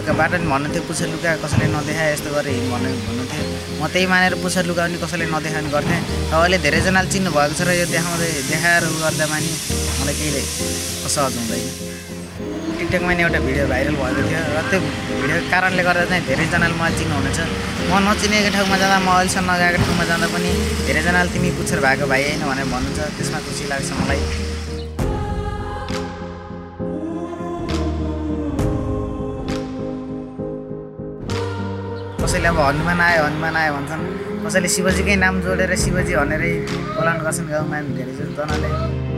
घरकोबाट नि भन्नुहुन्थ्यो पुच्छर लुगा कसैले नदेखा यस्तो गरे भन्नु भन्नुहुन्थ्यो म त्यही मानेर पुच्छर लुगा पनि कसैले नदेखा पनि गर्थेँ। र अहिले धेरैजनाले चिन्नु भएको छ र यो देखाउँदै देखाएर गर्दा मानि मलाई केही असहज हुँदैन। टिकटकमा नि एउटा भिडियो भाइरल भएको थियो र त्यो भिडियोको कारणले गर्दा चाहिँ धेरैजनाले मलाई चिन्नुहुनेछ। म नचिनेको ठाउँमा जाँदा म अहिलेसम्म नगएको ठाउँमा जाँदा पनि धेरैजनाले तिमी पुच्छर भएको भाइ होइन भनेर भन्नुहुन्छ। त्यसमा खुसी लाग्छ मलाई। कसैले अब हनुमान आयो हनुमान आयो भन्छन्। कसैले शिवजीकै नाम जोडेर शिवजी भनेरै बोलाउने गर्छन् गाउँमा। धेरै जनाले।